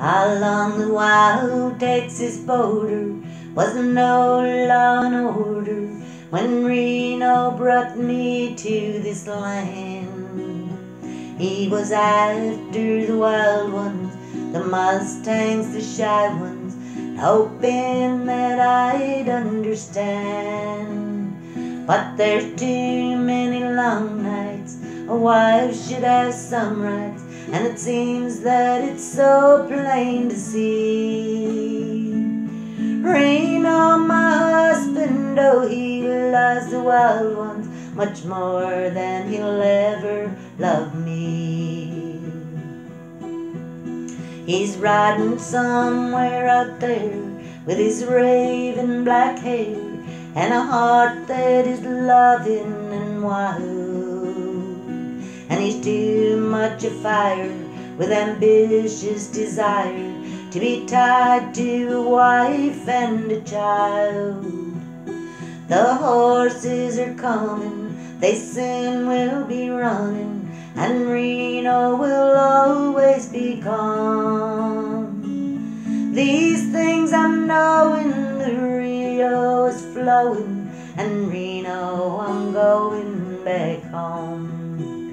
Along the wild Texas border was no law and order when Reno brought me to this land. He was after the wild ones, the Mustangs, the shy ones, hoping that I'd understand. But there's too many long nights, a wife should have some rights and it seems that it's so plain to see. Reno my husband, oh, he loves the wild ones much more than he'll ever love me. He's riding somewhere out there with his raven black hair and a heart that is loving and wild and he's too much afire with ambitious desire to be tied to a wife and a child. The horses are coming, they soon will be running, and Reno will always be gone. These things I'm knowing, the Rio is flowing, and Reno I'm going back home.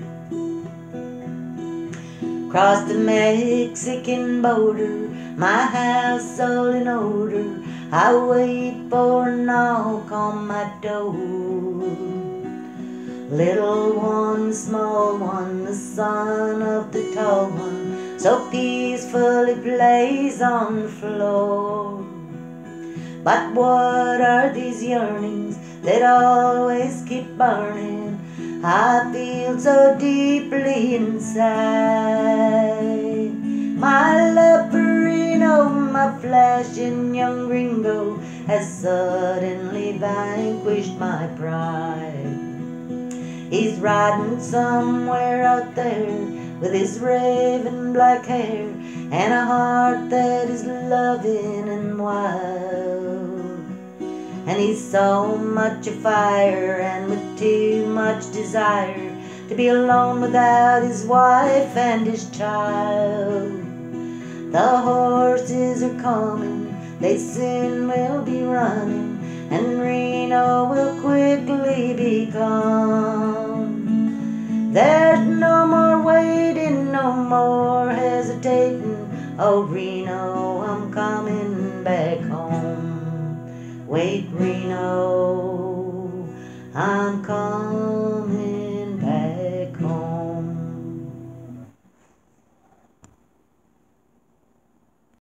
Across the Mexican border, my house all in order. I wait for a knock on my door. Little one, small one, the son of the tall one, so peacefully plays on the floor. But what are these yearnings that always keep burning? I feel so deeply inside. My love for my flashing young gringo, has suddenly vanquished my pride. He's riding somewhere out there with his raven black hair and a heart that is loving and wild. And he's so much afire and with too much desire to be alone without his wife and his child. The horses are coming, they soon will be running, and Reno will quickly be gone. There's no more waiting, no more hesitating. Oh, Reno, Wait, Reno, I'm calling.